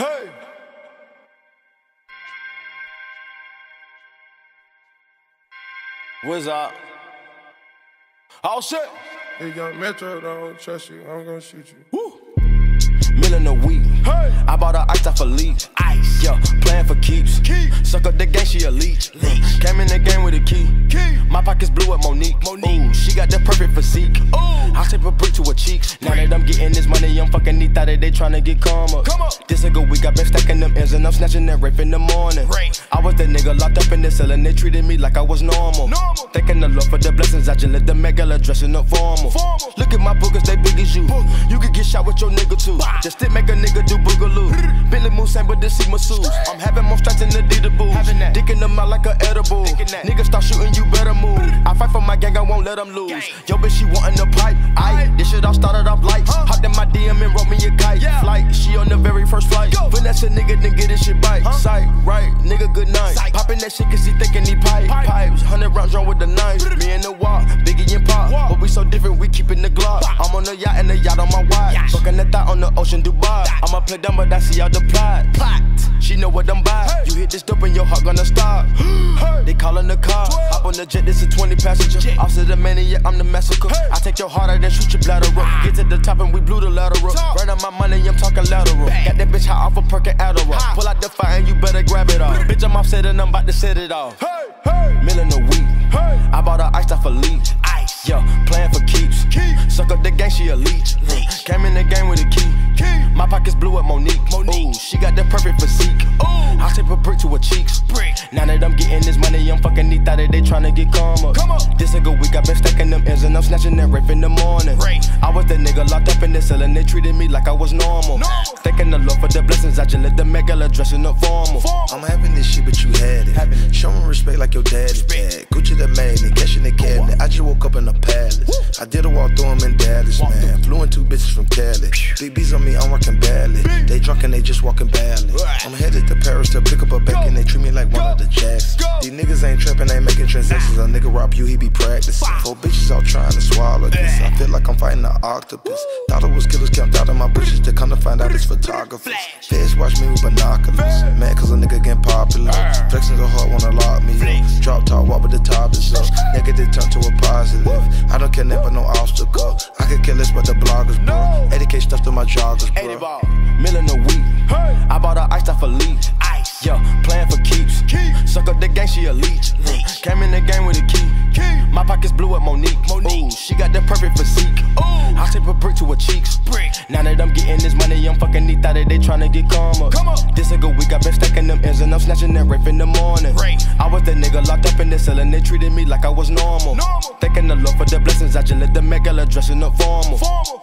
Hey. What's up? Oh shit. Hey, young Metro, don't trust you. I'm gonna shoot you. Woo. Million a week. Hey. I bought her ice off a leak. Ice. Yeah, playing for keeps. Keep. Suck up the game, she a leech. leech. Came in the game with a key. Key. My pockets blue at Monique. Monique. Ooh, she got the perfect physique. Ooh. I tape a brick to her cheeks. Now that I'm getting this money, I'm fucking neat that they tryna get calmer. Come on. This a good week, I been stacking them ends and I'm snatching that rape in the morning. Rape. I was the nigga locked up in the cell and they treated me like I was normal. Normal. Thanking the Lord for the blessings, I just let the Met Gala dressing up formal. Formal. Look at my boogers, they big as you. You could get shot with your nigga too. Just stick make a nigga do boogaloo. Billy Moon, same but this see masseuse. I'm having more strikes than the Adidas boots. Dicking them out like a edible. Niggas start shooting, you better move. Fight for my gang, I won't let them lose. Gang. Yo, bitch, she wantin' the pipe. I this shit all started off lights. Huh? Hopped in my DM and wrote me a kite. Yeah. Flight, she on the very first flight. Go. Finesse a nigga, then get this shit bite. Huh? Sight, right, nigga, good night. Sight. Poppin' that shit cause he thinkin' he pipe. Pipe. Pipes, 100 rounds drawn with the knife. Me and the wall, Biggie and Pop. Wah. But we so different, we keepin' the Glock. I'm on the yacht and the yacht on my watch. Yacht. Fucking the thought on the ocean, Dubai. That. I'ma play dumb, but I see all the plot. Plot. Hey. This dope and your heart gonna stop. They callin' the car. Hop on the jet, this a 20 passenger. Jet. Officer the maniac, I'm the massacre. Hey. I take your heart out and shoot your bladder up. Ah. Get to the top and we blew the lateral. Top. Right on my money, I'm talking lateral. Bang. Got that bitch high off a perk and Adderall. High. Pull out the fire and you better grab it off. bitch, I'm offset and I'm about to set it off. Hey, hey. Million a week. Hey. I bought her iced off a leak. Ice. Yeah, playing for keeps. Keep. Suck up the game, she a leech. Leech. Came in the game with a key. Key. My pockets blue at Monique. Monique. Ooh, she got the perfect physique. Ooh. I tape a brick to her cheeks. Brick. Now that I'm getting this money, I'm fucking neat that they tryna get calmer. Come on. This a good week, I been stacking them ends and I'm snatching that rape in the morning. Rape. I was the nigga locked up in the cell and they treated me like I was normal. Normal. Thanking the Lord for the blessings, I just let the Met Gala dressing up formal. Formal. I'm having this shit, but you had it. Having it. Show me respect like your daddy dad. Gucci the magnet, cashing the cabinet. I just woke up walk through 'em in Dallas, Walk man. Flew in two bitches from Cali. Big B's on me, I'm rocking badly. They drunk and they just walking badly. Right. I'm headed to Paris to pick up a back and they treat me like one of the jacks. Go. These niggas ain't trapping, ain't making transactions. A nigga rob you, he be practicing. Four bitches all trying to swallow this. I feel like I'm fighting an octopus. Thought it was killers camped out of my britches to come to find out it's photographers. Feds watch me with binoculars. Mad cause a nigga getting popular. Flexing so hard wanna lock me up. Drop top, walk with the top is up. Negative turn to a positive. I don't care never no obstacle. I could care less about the bloggers, bro. No. 80k stuff to my joggers, 80 bro. ball, million a week. I bought her iced off a leak. Ice. Yeah, playing for keeps. Keep. Suck up the game, she a leech. Leech. Came in the game with a key. My pockets blue at Monique. Monique. Ooh, she got the perfect physique. Ooh. I tape a brick to her cheeks. Brick. Now that I'm getting this money, I'm fucking neat out that they tryna get calmer. Come on. This a good week, I been stacking them ends and I'm snatching that rape in the morning. Rape. I was the nigga locked up in the cell and they treated me like I was normal. Normal. Thanking the Lord for the blessings, I just let the Met Gala dressing up formal. Formal.